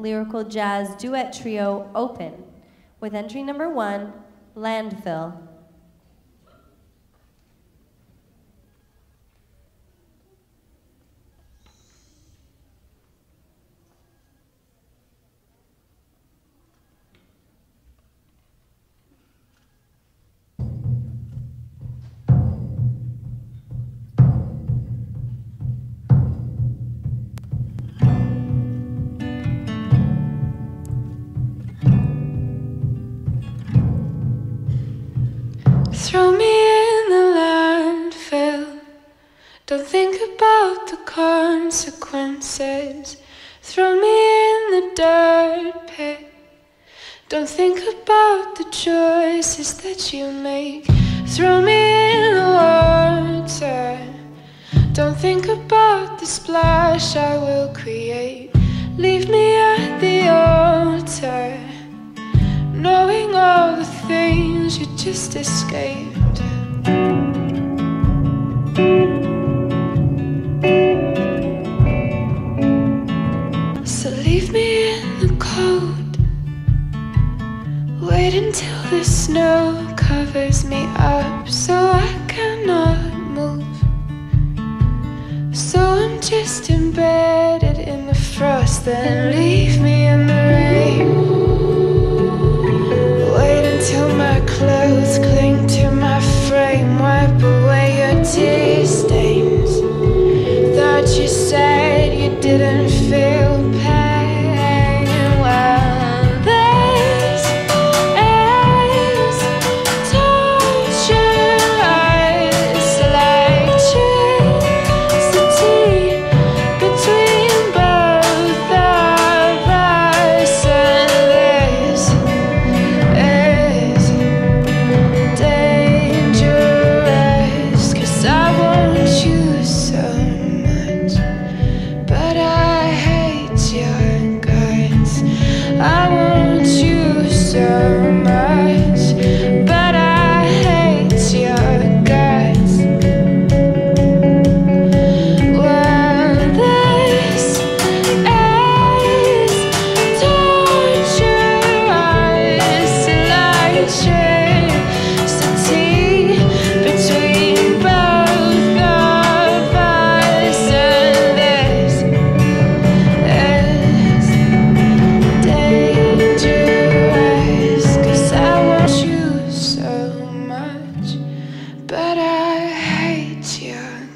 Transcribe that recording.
lyrical jazz duet trio Open with entry number one, Landfill. Throw me in the landfill. Don't think about the consequences. Throw me in the dirt pit. Don't think about the choices that you make. Throw me in the water. You just escaped. So leave me in the cold. Wait until the snow covers me up so I cannot move. So I'm just embedded in the frost, then leave me in didn't feel but I hate you.